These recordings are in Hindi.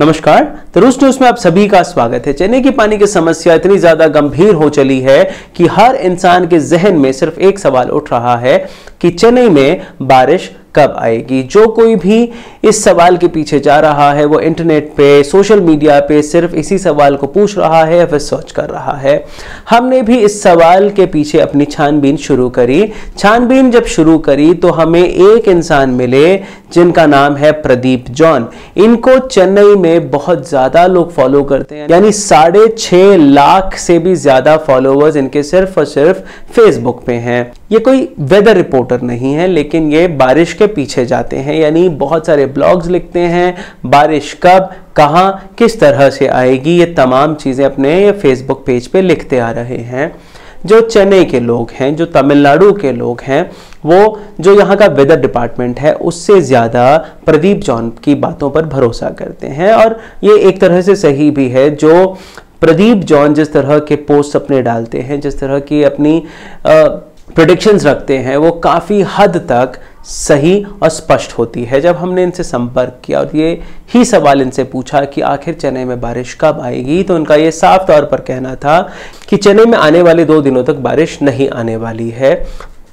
नमस्कार तरुष न्यूज़ में आप सभी का स्वागत है। चेन्नई की पानी की समस्या इतनी ज़्यादा गंभीर हो चली है कि हर इंसान के जहन में सिर्फ़ एक सवाल उठ रहा है कि चेन्नई में बारिश कब आएगी? जो कोई भी इस सवाल के पीछे जा रहा है, वो इंटरनेट पे, सोशल मीडिया पे सिर्फ़ इसी सवाल को पूछ रहा है या फिर सर्च कर रहा है। हमने भी इस सवाल के पीछे अपनी छानबीन शुरू करी। छानबीन जब शुरू करी तो हमें एक इंसान मिले जिनका नाम है प्रदीप जॉन। इनको चेन्नई में बहुत ज़्यादा लोग फॉलो करते हैं। यानी साढ़े छह लाख से भी ज़्यादा फॉलोअर्स इनके सिर्फ़ और सिर्फ़ फेसबुक पे हैं। ये कोई वेदर रिपोर्टर नहीं है, लेकिन ये बारिश के पीछे जाते हैं। यानी बहुत सारे ब्लॉग्स लिखते हैं, बारिश कब, कहाँ, किस तरह से आएगी, ये तमाम चीज़ें अपने फेसबुक पेज पे लिखते आ रहे हैं। जो चेन्नई के लोग हैं, जो तमिलनाडु के लोग हैं, वो जो यहाँ का वेदर डिपार्टमेंट है, उससे ज़्यादा प्रदीप जॉन की बातों पर भरोसा करते हैं। और ये एक तरह से सही भी है, जो प्रदीप जॉन जिस तरह के पोस्ट अपने डालते हैं, जिस तरह की अपनी प्रोडिक्शंस रखते हैं, वो काफ़ी हद तक सही और स्पष्ट होती है। जब हमने इनसे संपर्क किया और ये ही सवाल इनसे पूछा कि आखिर चेन्नई में बारिश कब आएगी तो उनका ये साफ़ तौर पर कहना था कि चेन्नई में आने वाले दो दिनों तक बारिश नहीं आने वाली है।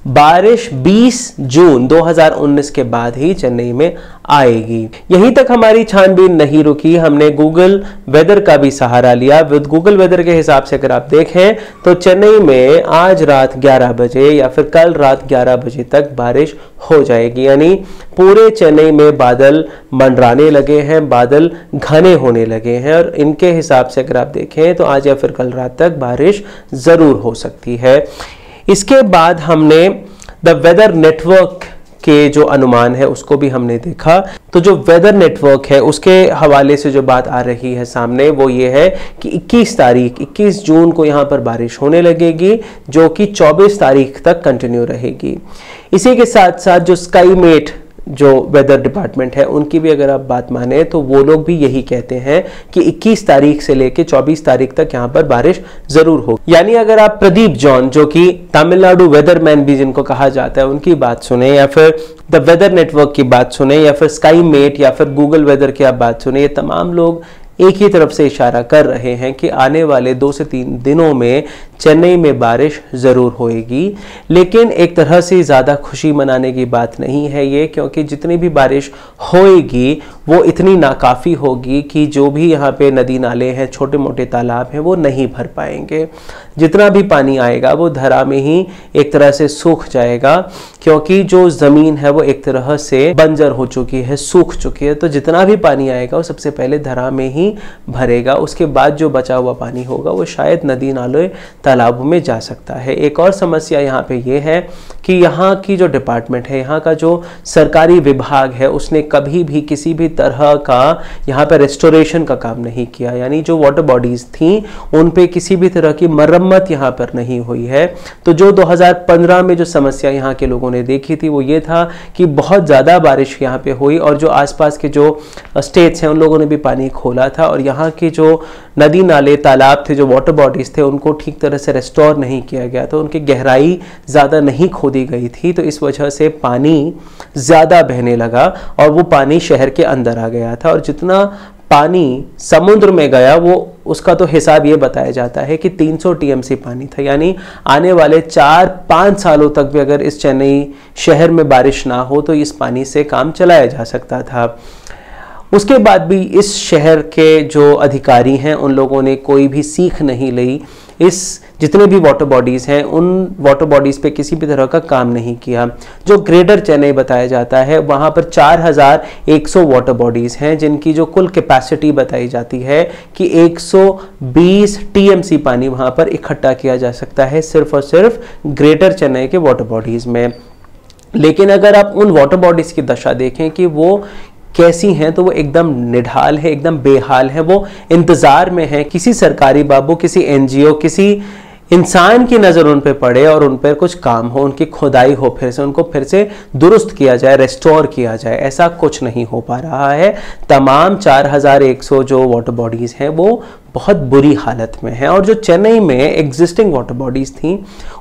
बारिश 20 जून 2019 के बाद ही चेन्नई में आएगी। यहीं तक हमारी छानबीन नहीं रुकी, हमने गूगल वेदर का भी सहारा लिया। विद गूगल वेदर के हिसाब से अगर आप देखें तो चेन्नई में आज रात 11 बजे या फिर कल रात 11 बजे तक बारिश हो जाएगी। यानी पूरे चेन्नई में बादल मंडराने लगे हैं, बादल घने होने लगे हैं। और इनके हिसाब से अगर आप देखें तो आज या फिर कल रात तक बारिश ज़रूर हो सकती है। इसके बाद हमने द वेदर नेटवर्क के जो अनुमान है, उसको भी हमने देखा। तो जो वेदर नेटवर्क है, उसके हवाले से जो बात आ रही है सामने, वो ये है कि 21 तारीख 21 जून को यहाँ पर बारिश होने लगेगी, जो कि 24 तारीख तक कंटिन्यू रहेगी। इसी के साथ साथ जो स्काई मेट जो वेदर डिपार्टमेंट है, उनकी भी अगर आप बात माने तो वो लोग भी यही कहते हैं कि 21 तारीख से लेके 24 तारीख तक यहाँ पर बारिश ज़रूर हो। यानी अगर आप प्रदीप जॉन, जो कि तमिलनाडु वेदरमैन भी जिनको कहा जाता है, उनकी बात सुने, या फिर द वेदर नेटवर्क की बात सुने, या फिर स्काई मेट या फिर गूगल वेदर की आप बात सुने, ये तमाम लोग एक ही तरफ़ से इशारा कर रहे हैं कि आने वाले दो से तीन दिनों में चेन्नई में बारिश ज़रूर होएगी। लेकिन एक तरह से ज़्यादा खुशी मनाने की बात नहीं है ये, क्योंकि जितनी भी बारिश होएगी, वो इतनी नाकाफ़ी होगी कि जो भी यहाँ पे नदी नाले हैं छोटे मोटे तालाब हैं, वो नहीं भर पाएँगे। जितना भी पानी आएगा, वो धरा में ही एक तरह से सूख जाएगा, क्योंकि जो ज़मीन है, वो एक तरह से बंजर हो चुकी है, सूख चुकी है। तो जितना भी पानी आएगा, वो सबसे पहले धरा में ही भरेगा। उसके बाद जो बचा हुआ पानी होगा, वो शायद नदी नाले तालाबों में जा सकता है। एक और समस्या यहाँ पे ये है कि यहाँ की जो डिपार्टमेंट है, यहाँ का जो सरकारी विभाग है, उसने कभी भी किसी भी तरह का यहाँ पे रेस्टोरेशन का काम नहीं किया। यानी जो वाटर बॉडीज़ थी, उन पे किसी भी तरह की मरम्मत यहाँ पर नहीं हुई है। तो जो 2015 में जो समस्या यहाँ के लोगों ने देखी थी, वो ये था कि बहुत ज़्यादा बारिश यहाँ पे हुई और जो आसपास के जो स्टेट्स हैं, उन लोगों ने भी पानी खोला था और यहाँ के जो नदी नाले, तालाब थे, जो वाटर बॉडीज़ थे, उनको ठीक तरह से रेस्टोर नहीं किया गया तो उनकी गहराई ज़्यादा नहीं खोदी गई थी तो इस वजह से पानी ज़्यादा बहने लगा और वो पानी शहर के अंदर आ गया था। और जितना पानी समुद्र में गया, वो उसका तो हिसाब ये बताया जाता है कि 300 टीएमसी पानी था। यानी आने वाले चार पाँच सालों तक भी अगर इस चेन्नई शहर में बारिश ना हो तो इस पानी से काम चलाया जा सकता था। उसके बाद भी इस शहर के जो अधिकारी हैं, उन लोगों ने कोई भी सीख नहीं ली। इस जितने भी वाटर बॉडीज़ हैं, उन वाटर बॉडीज़ पे किसी भी तरह का काम नहीं किया। जो ग्रेटर चेन्नई बताया जाता है, वहाँ पर 4100 वाटर बॉडीज़ हैं, जिनकी जो कुल कैपेसिटी बताई जाती है कि 120 टीएमसी पानी वहाँ पर इकट्ठा किया जा सकता है सिर्फ़ और सिर्फ़ ग्रेटर चेन्नई के वाटर बॉडीज़ में। लेकिन अगर आप उन वाटर बॉडीज़ की दशा देखें कि वो कैसी हैं तो वो एकदम निढाल है, एकदम बेहाल है, वो इंतज़ार में है। किसी सरकारी बाबू, किसी एनजीओ, किसी इंसान की नज़र उन पर पड़े और उन पर कुछ काम हो, उनकी खुदाई हो, फिर से उनको फिर से दुरुस्त किया जाए रेस्टोर किया जाए, ऐसा कुछ नहीं हो पा रहा है। तमाम 4100 जो वाटर बॉडीज़ हैं, वो बहुत बुरी हालत में है और जो चेन्नई में एग्जिस्टिंग वाटर बॉडीज थी,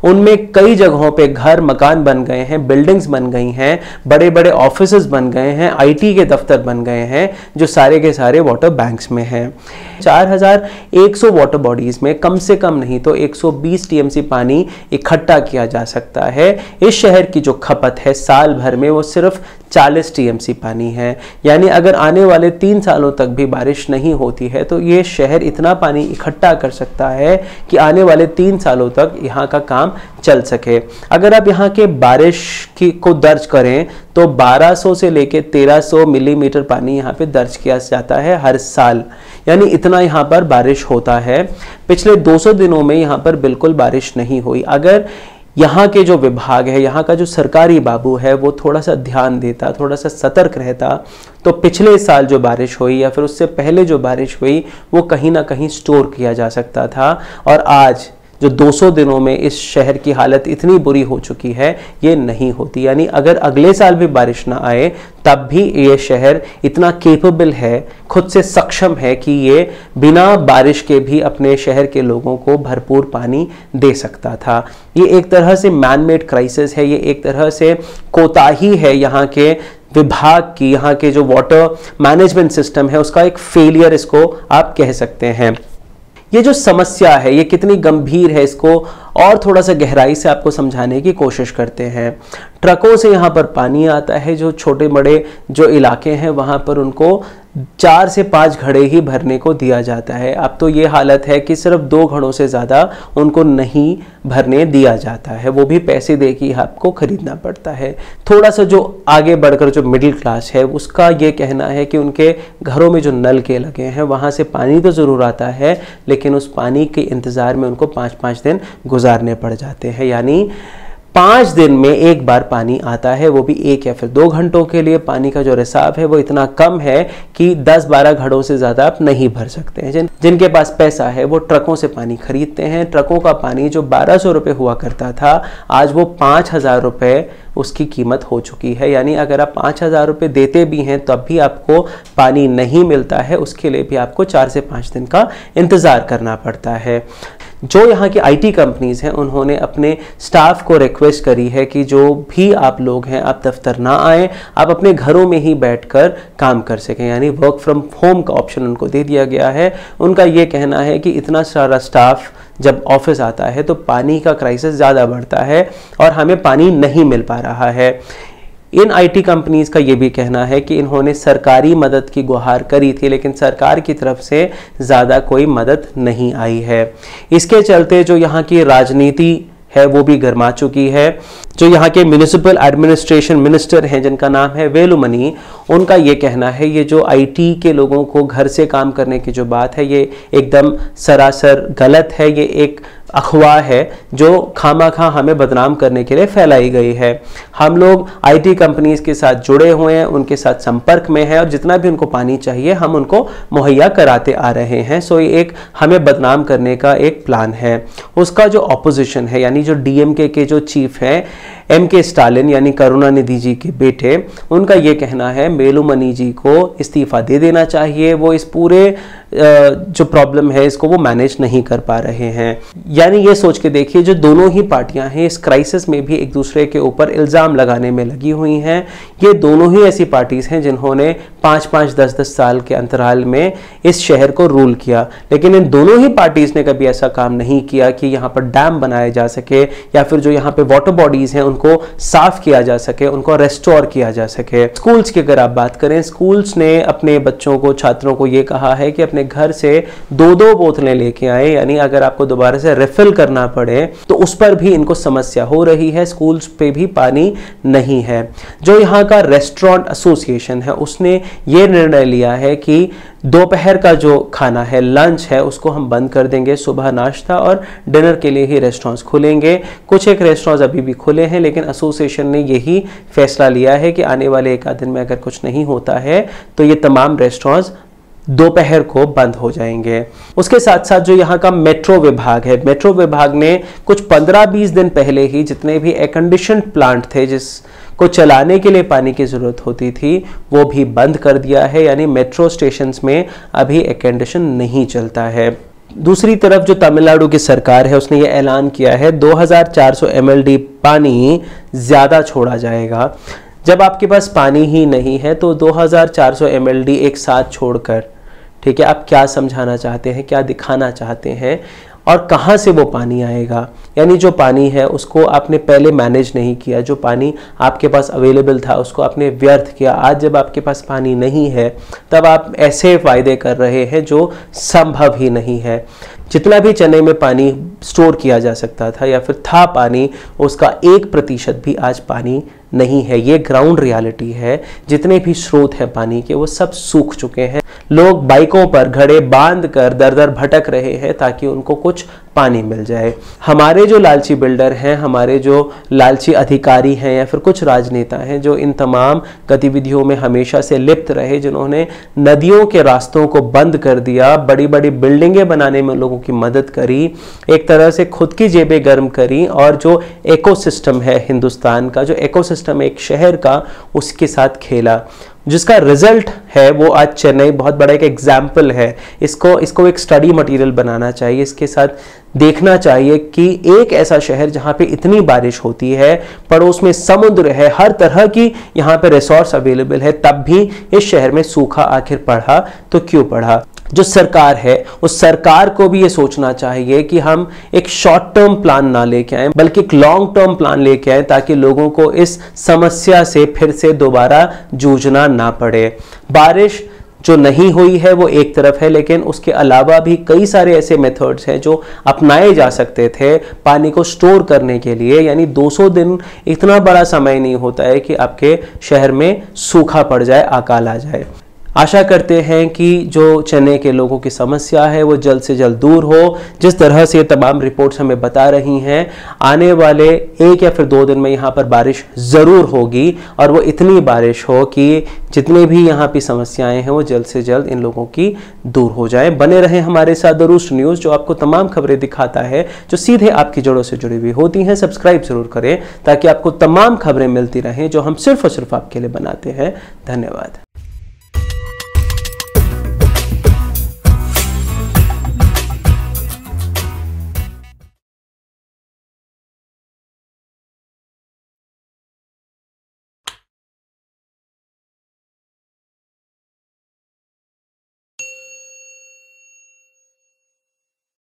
उनमें कई जगहों पे घर, मकान बन गए हैं बिल्डिंग्स बन गई हैं बड़े बड़े ऑफ़िस बन गए हैं आईटी के दफ्तर बन गए हैं, जो सारे के सारे वाटर बैंक्स में हैं। 4100 वाटर बॉडीज में कम से कम नहीं तो 120 टीएमसी पानी इकट्ठा किया जा सकता है। इस शहर की जो खपत है साल भर में वो सिर्फ़ 40 टीएमसी पानी है। यानी अगर आने वाले तीन सालों तक भी बारिश नहीं होती है तो ये शहर इतना पानी इकट्ठा कर सकता है कि आने वाले तीन सालों तक यहाँ का काम चल सके। अगर आप यहाँ के बारिश की, को दर्ज करें तो 1200 से लेके 1300 मिलीमीटर पानी यहाँ पे दर्ज किया जाता है हर साल। यानी इतना यहाँ पर बारिश होता है। पिछले 200 दिनों में यहाँ पर बिल्कुल बारिश नहीं हुई। अगर यहाँ के जो विभाग है, यहाँ का जो सरकारी बाबू है, वो थोड़ा सा ध्यान देता थोड़ा सा सतर्क रहता। तो पिछले साल जो बारिश हुई या फिर उससे पहले जो बारिश हुई, वो कहीं ना कहीं स्टोर किया जा सकता था। और आज जो 200 दिनों में इस शहर की हालत इतनी बुरी हो चुकी है, ये नहीं होती। यानी अगर अगले साल भी बारिश ना आए, तब भी ये शहर इतना केपेबल है, खुद से सक्षम है कि ये बिना बारिश के भी अपने शहर के लोगों को भरपूर पानी दे सकता था। ये एक तरह से मैन मेड क्राइसिस है, ये एक तरह से कोताही है यहाँ के विभाग की, यहाँ के जो वाटर मैनेजमेंट सिस्टम है, उसका एक फेलियर इसको आप कह सकते हैं। ये जो समस्या है, ये कितनी गंभीर है इसको और थोड़ा सा गहराई से आपको समझाने की कोशिश करते हैं। ट्रकों से यहाँ पर पानी आता है, जो छोटे बड़े जो इलाके हैं, वहाँ पर उनको चार से पाँच घड़े ही भरने को दिया जाता है। अब तो ये हालत है कि सिर्फ़ दो घड़ों से ज़्यादा उनको नहीं भरने दिया जाता है। वो भी पैसे दे के आपको ख़रीदना पड़ता है। थोड़ा सा जो आगे बढ़कर जो मिडिल क्लास है, उसका ये कहना है कि उनके घरों में जो नल के लगे हैं, वहाँ से पानी तो ज़रूर आता है, लेकिन उस पानी के इंतज़ार में उनको पाँच पाँच दिन गुजारने पड़ जाते हैं। यानी पाँच दिन में एक बार पानी आता है, वो भी एक या फिर दो घंटों के लिए। पानी का जो रिसाव है, वो इतना कम है कि 10-12 घड़ों से ज़्यादा आप नहीं भर सकते हैं। जिन, जिनके पास पैसा है, वो ट्रकों से पानी खरीदते हैं। ट्रकों का पानी जो बारह सौ रुपये हुआ करता था, आज वो पाँच हज़ार रुपये उसकी कीमत हो चुकी है। यानी अगर आप पाँच हज़ार रुपये देते भी हैं, तब भी आपको पानी नहीं मिलता है। उसके लिए भी आपको चार से पाँच दिन का इंतज़ार करना पड़ता है। जो यहाँ की आईटी कंपनीज़ हैं, उन्होंने अपने स्टाफ को रिक्वेस्ट करी है कि जो भी आप लोग हैं, आप दफ्तर ना आए, आप अपने घरों में ही बैठकर काम कर सकें। यानी वर्क फ्रॉम होम का ऑप्शन उनको दे दिया गया है। उनका ये कहना है कि इतना सारा स्टाफ जब ऑफ़िस आता है तो पानी का क्राइसिस ज़्यादा बढ़ता है और हमें पानी नहीं मिल पा रहा है। इन आईटी कंपनीज़ का ये भी कहना है कि इन्होंने सरकारी मदद की गुहार करी थी, लेकिन सरकार की तरफ़ से ज़्यादा कोई मदद नहीं आई है। इसके चलते जो यहाँ की राजनीति है, वो भी गर्मा चुकी है। जो यहाँ के म्यूनिसिपल एडमिनिस्ट्रेशन मिनिस्टर हैं, जिनका नाम है वेलुमनी, उनका ये कहना है, ये जो आईटी के लोगों को घर से काम करने की जो बात है, ये एकदम सरासर गलत है। ये एक अखवा है, जो खामा खा हमें बदनाम करने के लिए फैलाई गई है। हम लोग आईटी कंपनीज़ के साथ जुड़े हुए हैं, उनके साथ संपर्क में हैं और जितना भी उनको पानी चाहिए, हम उनको मुहैया कराते आ रहे हैं। सो ये एक हमें बदनाम करने का एक प्लान है। उसका जो ऑपोजिशन है, यानी जो डीएमके के जो चीफ हैं एम के स्टालिन यानी करुणानिधि जी के बेटे, उनका ये कहना है मेलुमनी जी को इस्तीफा दे देना चाहिए, वो इस पूरे जो प्रॉब्लम है, इसको वो मैनेज नहीं कर पा रहे हैं। यानी ये सोच के देखिए, जो दोनों ही पार्टियाँ हैं, इस क्राइसिस में भी एक दूसरे के ऊपर इल्ज़ाम लगाने में लगी हुई हैं। ये दोनों ही ऐसी पार्टीज़ हैं, जिन्होंने पाँच पाँच, दस दस साल के अंतराल में इस शहर को रूल किया। लेकिन इन दोनों ही पार्टीज़ ने कभी ऐसा काम नहीं किया कि यहाँ पर डैम बनाए जा सके, या फिर जो यहाँ पर वाटर बॉडीज हैं उनको साफ़ किया जा सके, उनको रेस्टोर किया जा सके। स्कूल्स की अगर आप बात करें स्कूल्स ने अपने बच्चों को, छात्रों को ये कहा है कि अपने घर से दो दो बोतलें लेके आए, यानी अगर आपको दोबारा से रिफिल करना पड़े तो उस पर भी इनको समस्या हो रही है स्कूल्स पे भी पानी नहीं है। जो यहाँ का रेस्टोरेंट एसोसिएशन है, उसने ये निर्णय लिया है कि दोपहर का जो खाना है लंच है, उसको हम बंद कर देंगे, सुबह नाश्ता और डिनर के लिए ही रेस्टोरेंट्स खुलेंगे। कुछ एक रेस्टोरेंट्स अभी भी खुले हैं, लेकिन एसोसिएशन ने यही फैसला लिया है कि आने वाले एक आध दिन में अगर कुछ नहीं होता है तो ये तमाम रेस्टोरेंट्स दोपहर को बंद हो जाएँगे। उसके साथ साथ जो यहाँ का मेट्रो विभाग है, मेट्रो विभाग ने कुछ 15-20 दिन पहले ही जितने भी एयर प्लांट थे, जिस को चलाने के लिए पानी की ज़रूरत होती थी, वो भी बंद कर दिया है। यानी मेट्रो स्टेशन में अभी एयर कंडीशन नहीं चलता है। दूसरी तरफ़ जो तमिलनाडु की सरकार है, उसने ये ऐलान किया है 2400 mld पानी ज़्यादा छोड़ा जाएगा। जब आपके पास पानी ही नहीं है तो 2400 mld एक साथ छोड़कर ठीक है, आप क्या समझाना चाहते हैं, क्या दिखाना चाहते हैं और कहाँ से वो पानी आएगा? यानी जो पानी है, उसको आपने पहले मैनेज नहीं किया, जो पानी आपके पास अवेलेबल था, उसको आपने व्यर्थ किया। आज जब आपके पास पानी नहीं है, तब आप ऐसे फ़ायदे कर रहे हैं जो संभव ही नहीं है। जितना भी चने में पानी स्टोर किया जा सकता था या फिर था पानी, उसका एक प्रतिशत भी आज पानी नहीं है। ये ग्राउंड रियलिटी है। जितने भी स्रोत हैं पानी के, वो सब सूख चुके हैं। लोग बाइकों पर घड़े बाँध कर दर दर भटक रहे हैं ताकि उनको कुछ पानी मिल जाए। हमारे जो लालची बिल्डर हैं, हमारे जो लालची अधिकारी हैं या फिर कुछ राजनेता हैं, जो इन तमाम गतिविधियों में हमेशा से लिप्त रहे, जिन्होंने नदियों के रास्तों को बंद कर दिया बड़ी बड़ी बिल्डिंगें बनाने में लोगों की मदद करी, एक तरह से खुद की जेबें गर्म करी और जो इकोसिस्टम है हिंदुस्तान का, जो इकोसिस्टम एक शहर का, उसके साथ खेला। जिसका रिज़ल्ट है, वो आज चेन्नई बहुत बड़ा एक एग्ज़ाम्पल है। इसको इसको एक स्टडी मटेरियल बनाना चाहिए, इसके साथ देखना चाहिए कि एक ऐसा शहर जहाँ पे इतनी बारिश होती है, पड़ोस में समुद्र है, हर तरह की यहाँ पे रिसोर्स अवेलेबल है, तब भी इस शहर में सूखा आखिर पड़ा तो क्यों पड़ा जो सरकार है, उस सरकार को भी ये सोचना चाहिए कि हम एक शॉर्ट टर्म प्लान ना लेके आए, बल्कि एक लॉन्ग टर्म प्लान लेके आए ताकि लोगों को इस समस्या से फिर से दोबारा जूझना ना पड़े। बारिश जो नहीं हुई है, वो एक तरफ़ है, लेकिन उसके अलावा भी कई सारे ऐसे मेथड्स हैं जो अपनाए जा सकते थे पानी को स्टोर करने के लिए। यानी 200 दिन इतना बड़ा समय नहीं होता है कि आपके शहर में सूखा पड़ जाए अकाल आ जाए। आशा करते हैं कि जो चेन्नई के लोगों की समस्या है, वो जल्द से जल्द दूर हो। जिस तरह से ये तमाम रिपोर्ट्स हमें बता रही हैं, आने वाले एक या फिर दो दिन में यहाँ पर बारिश ज़रूर होगी और वो इतनी बारिश हो कि जितने भी यहाँ की समस्याएँ हैं, वो जल्द से जल्द इन लोगों की दूर हो जाए। बने रहें हमारे साथ दरुस्त न्यूज़, जो आपको तमाम खबरें दिखाता है, जो सीधे आपकी जड़ों से जुड़ी हुई होती हैं। सब्सक्राइब ज़रूर करें, ताकि आपको तमाम खबरें मिलती रहें, जो हम सिर्फ़ और सिर्फ़ आपके लिए बनाते हैं। धन्यवाद।